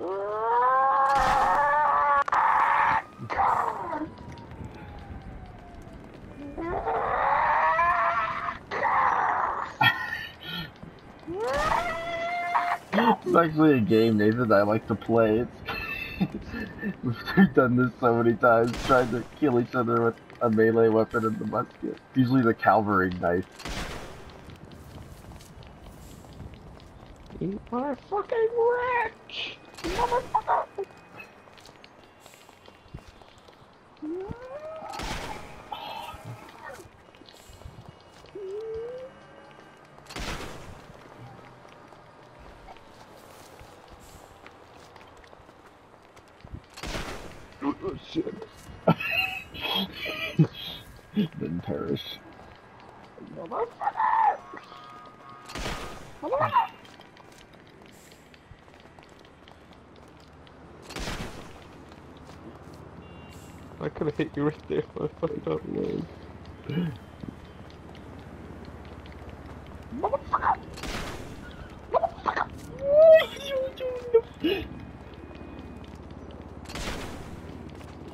It's actually a game, Nathan, I like to play. It's We've done this so many times, trying to kill each other with a melee weapon and the musket. Usually the cavalry knife. Eat my fucking wretch! Motherfucker! Oh shit. Didn't perish. Motherfucker! Motherfucker! I could have hit you right there if I fucked up. Motherfucker!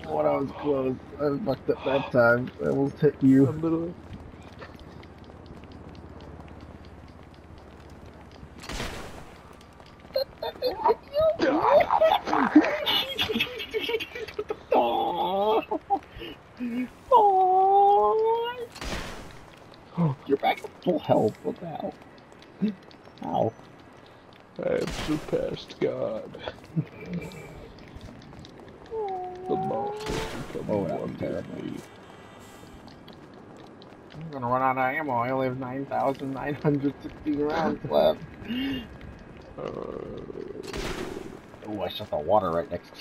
When I was close, I fucked up that time. I almost hit you. I'm. You're back at full health. What the hell? Ow. I have surpassed God. The boss has become Oh, that was one terrible. with me. I'm gonna run out of ammo. I only have 9,960 rounds left. Uh, Oh, I shot the water right next to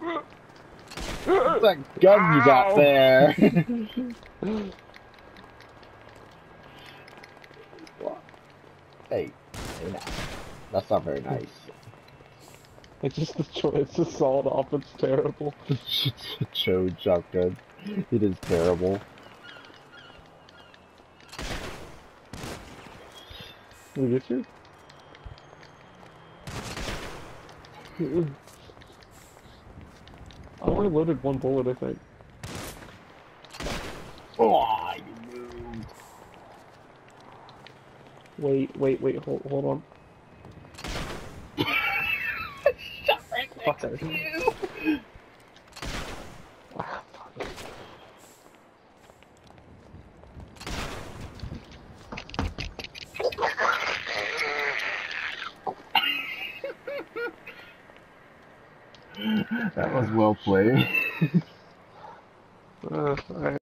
you. What's that gun you got there? What? hey, hey now. That's not very nice. it's just the choice to sawed off. It's terrible. Cho shotgun. It is terrible. Did we get you? I only loaded one bullet, I think. Oh, you moved. Wait, wait, wait, hold, hold on. Shot right next it. to you. That was well played. Uh, I